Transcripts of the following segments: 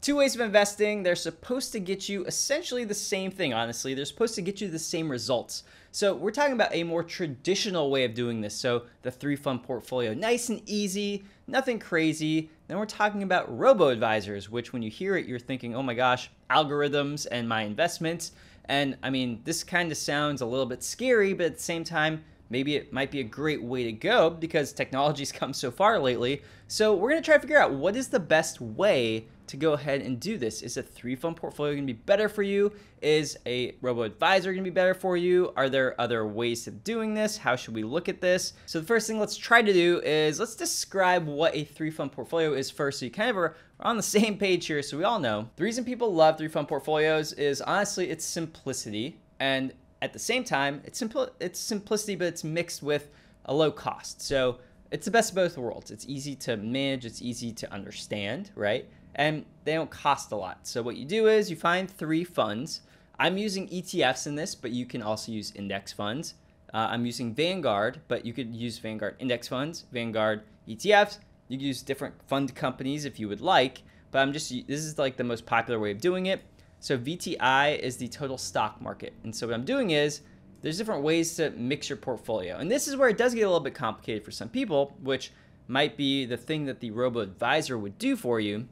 Two ways of investing, they're supposed to get you essentially the same thing, honestly. They're supposed to get you the same results. So, we're talking about a more traditional way of doing this. So, the three fund portfolio, nice and easy, nothing crazy. Then we're talking about robo advisors, which when you hear it, you're thinking, oh my gosh, algorithms and my investments. And I mean, this kind of sounds a little bit scary, but at the same time, maybe it might be a great way to go because technology's come so far lately. So we're gonna try to figure out what is the best way to go ahead and do this. Is a three fund portfolio gonna be better for you? Is a robo advisor gonna be better for you? Are there other ways of doing this? How should we look at this? So the first thing let's try to do is let's describe what a three fund portfolio is first so you kind of are on the same page here so we all know. The reason people love three fund portfolios is honestly it's simplicity and at the same time, it's simple. It's simplicity, but it's mixed with a low cost. So it's the best of both worlds. It's easy to manage. It's easy to understand, right? And they don't cost a lot. So what you do is you find three funds. I'm using ETFs in this, but you can also use index funds. Uh, I'm using Vanguard, but you could use Vanguard index funds, Vanguard ETFs. You could use different fund companies if you would like, but I'm just this is like the most popular way of doing it. So VTI is the total stock market. And so what I'm doing is there's different ways to mix your portfolio. And this is where it does get a little bit complicated for some people, which might be the thing that the robo advisor would do for you.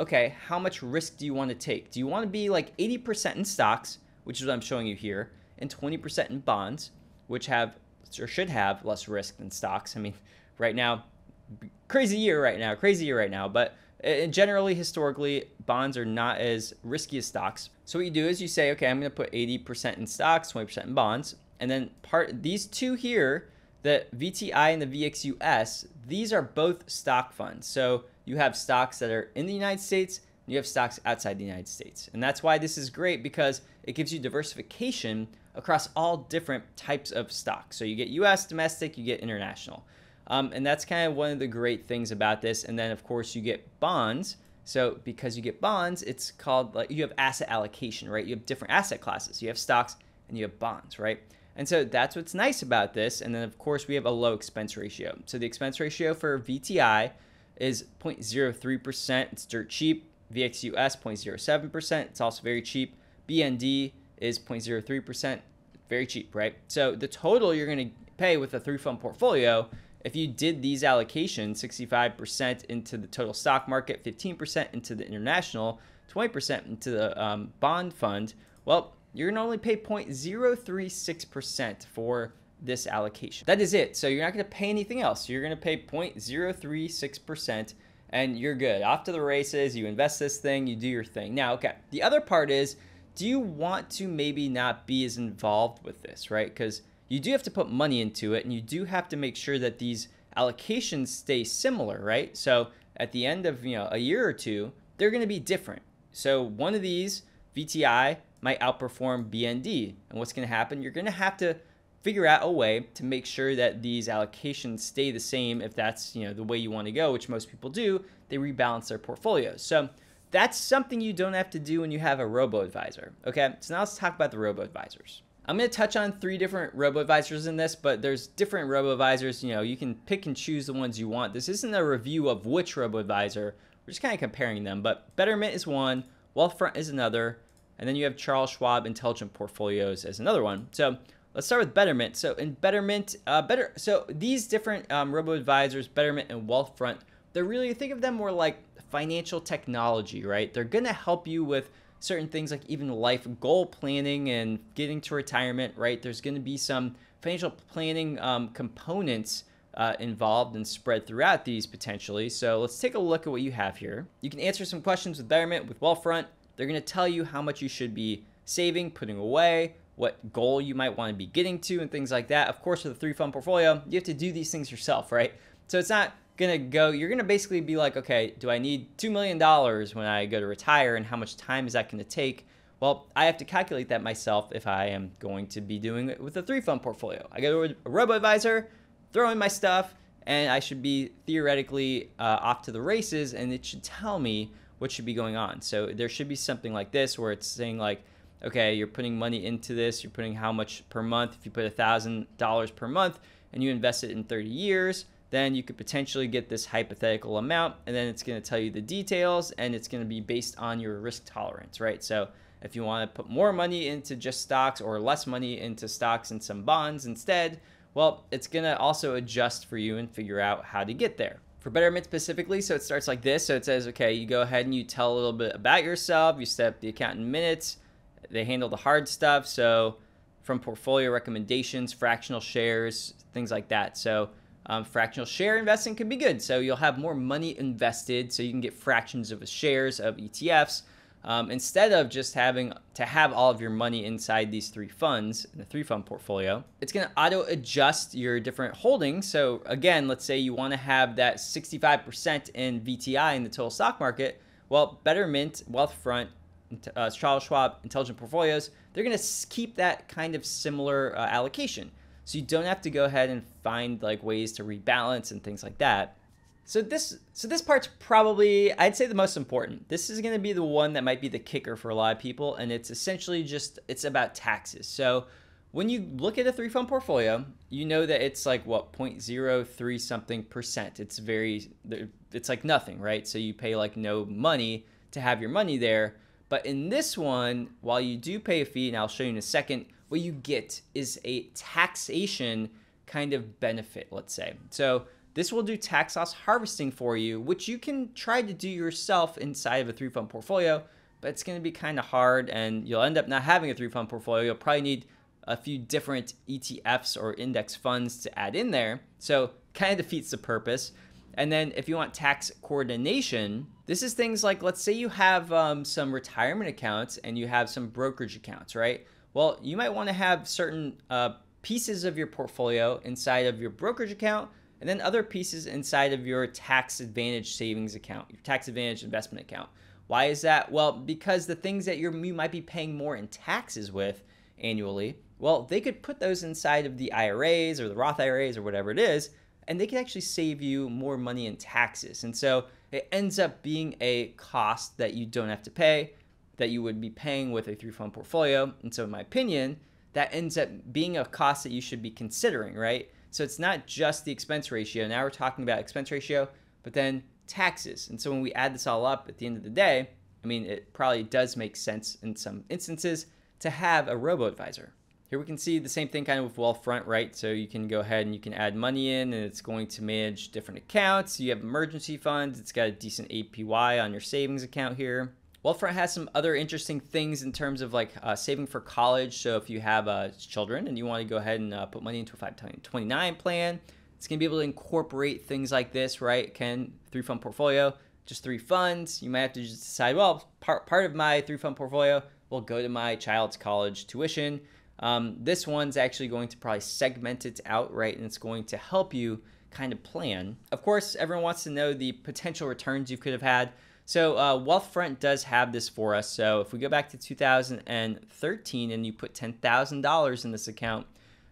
Okay, how much risk do you want to take? Do you want to be like 80% in stocks, which is what I'm showing you here, and 20% in bonds, which have or should have less risk than stocks? I mean, right now, crazy year right now, crazy year right now, but and generally, historically, bonds are not as risky as stocks. So what you do is you say, okay, I'm going to put 80% in stocks, 20% in bonds, and then part these two here, the VTI and the VXUS, these are both stock funds. So you have stocks that are in the United States, you have stocks outside the United States. And that's why this is great because it gives you diversification across all different types of stocks. So you get US domestic, you get international. Um, and that's kind of one of the great things about this. And then, of course, you get bonds. So because you get bonds, it's called like you have asset allocation, right? You have different asset classes. You have stocks and you have bonds, right? And so that's what's nice about this. And then, of course, we have a low expense ratio. So the expense ratio for VTI is 0.03%. It's dirt cheap. VXUS 0.07%. It's also very cheap. BND is 0.03%. Very cheap, right? So the total you're going to pay with a three fund portfolio if you did these allocations 65% into the total stock market, 15% into the international, 20% into the um, bond fund, well, you're going to only pay 0.036% for this allocation. That is it. So you're not going to pay anything else. You're going to pay 0.036% and you're good. Off to the races. You invest this thing, you do your thing. Now, okay, the other part is do you want to maybe not be as involved with this, right? Because you do have to put money into it and you do have to make sure that these allocations stay similar, right? So at the end of, you know, a year or two, they're going to be different. So one of these VTI might outperform BND. And what's going to happen? You're going to have to figure out a way to make sure that these allocations stay the same if that's, you know, the way you want to go, which most people do. They rebalance their portfolios. So that's something you don't have to do when you have a robo advisor. Okay? So now let's talk about the robo advisors. I'm going to touch on three different robo advisors in this, but there's different robo advisors. You know, you can pick and choose the ones you want. This isn't a review of which robo advisor. We're just kind of comparing them. But Betterment is one, Wealthfront is another, and then you have Charles Schwab Intelligent Portfolios as another one. So let's start with Betterment. So in Betterment, uh, better. So these different um, robo advisors, Betterment and Wealthfront, they're really think of them more like financial technology, right? They're gonna help you with certain things like even life goal planning and getting to retirement, right? There's going to be some financial planning um, components uh, involved and spread throughout these potentially. So let's take a look at what you have here. You can answer some questions with Betterment, with Wealthfront. They're going to tell you how much you should be saving, putting away, what goal you might want to be getting to, and things like that. Of course, with a three fund portfolio, you have to do these things yourself, right? So it's not gonna go you're gonna basically be like okay do i need $2 million when i go to retire and how much time is that to take? Well i have to calculate that myself if i am going to be doing it with a three fund portfolio. I go to a robo advisor throw in my stuff and i should be theoretically uh, off to the races and it should tell me what should be going on. So there should be something like this where it's saying like okay you're putting money into this you're putting how much per month if you put a thousand dollars per month and you invest it in 30 years then you could potentially get this hypothetical amount and then it's going to tell you the details and it's going to be based on your risk tolerance, right? So if you want to put more money into just stocks or less money into stocks and some bonds instead, well, it's going to also adjust for you and figure out how to get there. For Betterment specifically, so it starts like this. So it says, okay, you go ahead and you tell a little bit about yourself. You set up the account in minutes. They handle the hard stuff. So from portfolio recommendations, fractional shares, things like that. So um, fractional share investing can be good. So you'll have more money invested, so you can get fractions of the shares of ETFs um, instead of just having to have all of your money inside these three funds in the three fund portfolio. It's going to auto adjust your different holdings. So again, let's say you want to have that 65% in VTI in the total stock market. Well, Betterment, Wealthfront, uh, Charles Schwab, Intelligent Portfolios, they're going to keep that kind of similar uh, allocation. So you don't have to go ahead and find like ways to rebalance and things like that. So this so this part's probably I'd say the most important. This is going to be the one that might be the kicker for a lot of people and it's essentially just it's about taxes. So when you look at a three fund portfolio, you know that it's like what 0.03 something percent. It's very it's like nothing, right? So you pay like no money to have your money there. But in this one, while you do pay a fee, and I'll show you in a second, what you get is a taxation kind of benefit, let's say. So this will do tax loss harvesting for you, which you can try to do yourself inside of a three fund portfolio, but it's going to be kind of hard and you'll end up not having a three fund portfolio. You'll probably need a few different ETFs or index funds to add in there. So kind of defeats the purpose. And then if you want tax coordination, this is things like let's say you have um, some retirement accounts and you have some brokerage accounts, right? Well, you might want to have certain uh, pieces of your portfolio inside of your brokerage account and then other pieces inside of your tax advantage savings account, your tax advantage investment account. Why is that? Well, because the things that you might be paying more in taxes with annually, well, they could put those inside of the IRAs or the Roth IRAs or whatever it is, and they could actually save you more money in taxes. And so it ends up being a cost that you don't have to pay that you would be paying with a three fund portfolio. And so, in my opinion, that ends up being a cost that you should be considering, right? So it's not just the expense ratio. Now we're talking about expense ratio, but then taxes. And so when we add this all up at the end of the day, I mean, it probably does make sense in some instances to have a robo advisor. Here we can see the same thing kind of with Wealthfront, right? So you can go ahead and you can add money in and it's going to manage different accounts. You have emergency funds. It's got a decent APY on your savings account here. Wealthfront has some other interesting things in terms of like uh, saving for college. So if you have uh, children and you want to go ahead and uh, put money into a 529 plan, it's going to be able to incorporate things like this, right? Can three fund portfolio, just three funds. You might have to just decide, well, part, part of my three fund portfolio will go to my child's college tuition. Um, this one's actually going to probably segment it out, right? And it's going to help you kind of plan. Of course, everyone wants to know the potential returns you could have had. So uh, Wealthfront does have this for us. So if we go back to 2013 and you put $10,000 in this account,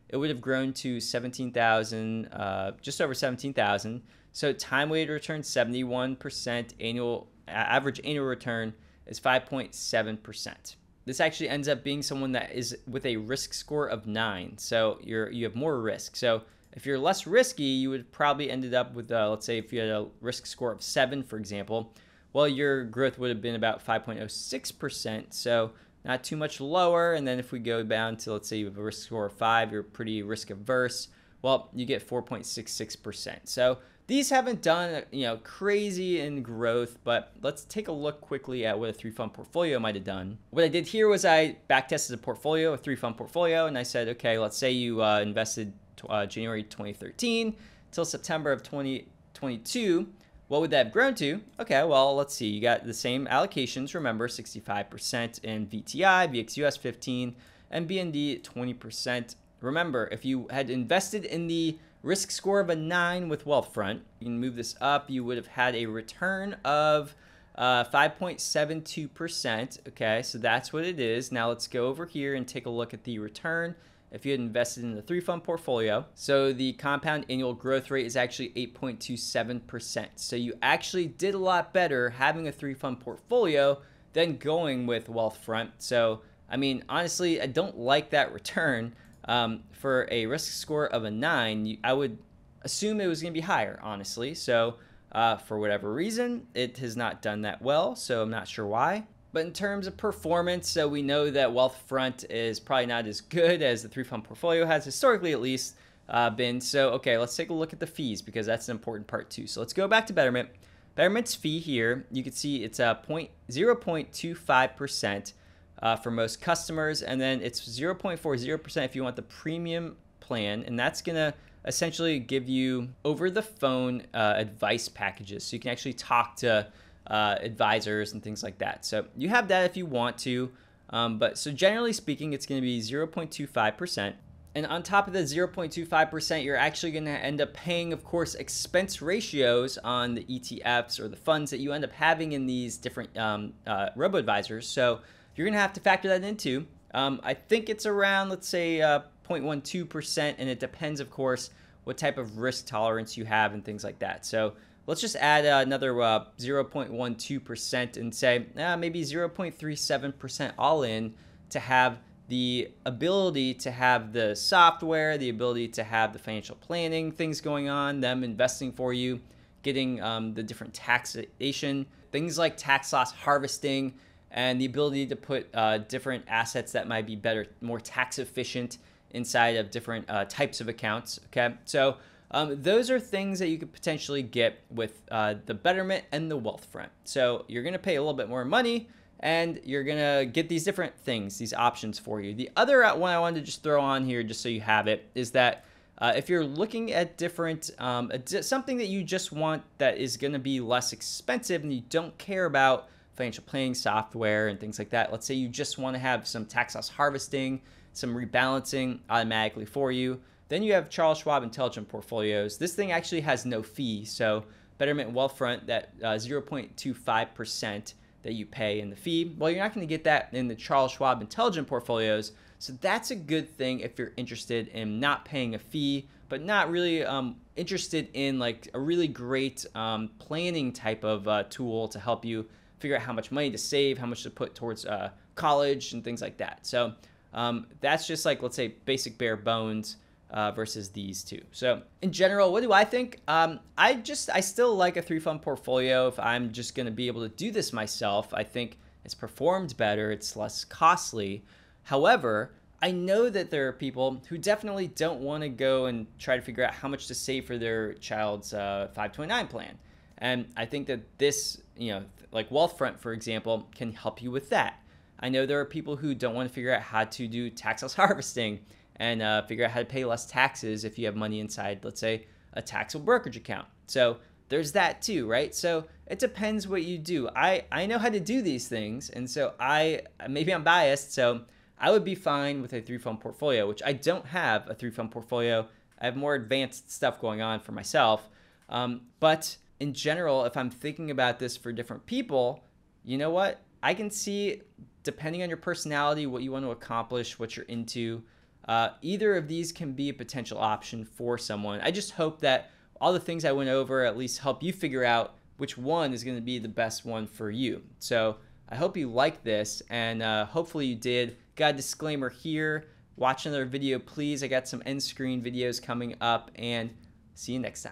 it would have grown to 17,000, uh, just over 17,000. So time weighted return 71%, annual average annual return is 5.7%. This actually ends up being someone that is with a risk score of 9. So you're you have more risk. So if you're less risky, you would probably ended up with uh, let's say if you had a risk score of 7 for example, well, your growth would have been about 5.06%, so not too much lower. And then if we go down to, let's say you have a risk score of 5, you're pretty risk averse, well, you get 4.66%. So these haven't done, you know, crazy in growth, but let's take a look quickly at what a three fund portfolio might have done. What I did here was I backtested a portfolio, a three fund portfolio, and I said, okay, let's say you uh, invested uh, January 2013 till September of 2022. What would that have grown to? Okay, well, let's see. You got the same allocations. Remember, 65% in VTI, VXUS 15, and BND 20%. Remember, if you had invested in the risk score of a 9 with Wealthfront, you can move this up, you would have had a return of uh, 5.72%. Okay, so that's what it is. Now let's go over here and take a look at the return if you had invested in the three fund portfolio. So the compound annual growth rate is actually 8.27%. So you actually did a lot better having a three fund portfolio than going with Wealthfront. So, I mean, honestly, I don't like that return. Um, for a risk score of a nine, I would assume it was going to be higher, honestly. So uh, for whatever reason, it has not done that well. So I'm not sure why. But in terms of performance, so we know that Wealthfront is probably not as good as the three fund portfolio has historically, at least, uh, been. So okay, let's take a look at the fees because that's an important part too. So let's go back to Betterment. Betterment's fee here, you can see it's a point zero point two five percent uh, for most customers, and then it's zero point four zero percent if you want the premium plan, and that's gonna essentially give you over the phone uh, advice packages, so you can actually talk to uh, advisors and things like that. So you have that if you want to. Um, but so generally speaking, it's going to be 0.25%. And on top of the 0.25%, you're actually going to end up paying, of course, expense ratios on the ETFs or the funds that you end up having in these different um, uh, robo advisors. So you're going to have to factor that into. Um, I think it's around, let's say, uh, 0.12%, and it depends, of course, what type of risk tolerance you have and things like that. So let's just add uh, another uh, 0.12% and say uh, maybe 0.37% all in to have the ability to have the software, the ability to have the financial planning things going on, them investing for you, getting um, the different taxation, things like tax loss harvesting, and the ability to put uh, different assets that might be better, more tax efficient inside of different uh, types of accounts. Okay, so um, those are things that you could potentially get with uh, the Betterment and the Wealthfront. So you're going to pay a little bit more money and you're going to get these different things, these options for you. The other one I wanted to just throw on here, just so you have it, is that uh, if you're looking at different, um, something that you just want that is going to be less expensive and you don't care about financial planning software and things like that, let's say you just want to have some tax loss harvesting, some rebalancing automatically for you then you have Charles Schwab Intelligent Portfolios. This thing actually has no fee, so Betterment Wealthfront, that uh, 0.25% that you pay in the fee, well, you're not going to get that in the Charles Schwab Intelligent Portfolios. So that's a good thing if you're interested in not paying a fee, but not really um, interested in like a really great um, planning type of uh, tool to help you figure out how much money to save, how much to put towards uh, college, and things like that. So um, that's just like, let's say, basic bare bones uh, versus these two. So in general, what do I think? Um, I just I still like a three fund portfolio if I'm just going to be able to do this myself. I think it's performed better. It's less costly. However, I know that there are people who definitely don't want to go and try to figure out how much to save for their child's uh, 529 plan. And I think that this, you know, like Wealthfront, for example, can help you with that. I know there are people who don't want to figure out how to do tax loss harvesting and uh, figure out how to pay less taxes if you have money inside, let's say, a taxable brokerage account. So there's that too, right? So it depends what you do. I, I know how to do these things, and so I maybe I'm biased, so I would be fine with a three fund portfolio, which I don't have a three fund portfolio. I have more advanced stuff going on for myself. Um, but in general, if I'm thinking about this for different people, you know what? I can see, depending on your personality, what you want to accomplish, what you're into, uh, either of these can be a potential option for someone. I just hope that all the things I went over at least help you figure out which one is going to be the best one for you. So I hope you like this, and uh, hopefully you did. Got a disclaimer here. Watch another video, please. I got some end screen videos coming up, and see you next time.